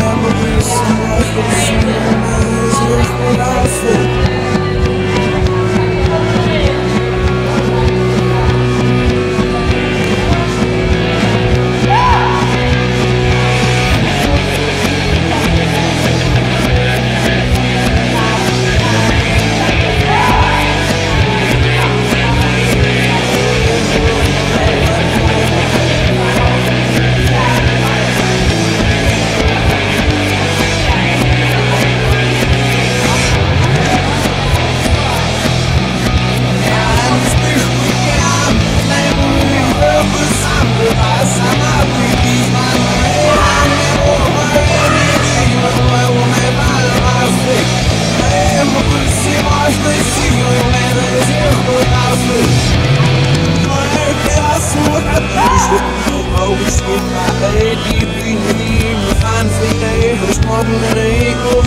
Memories Always get my baby, be the man for neighbors, modeling equal.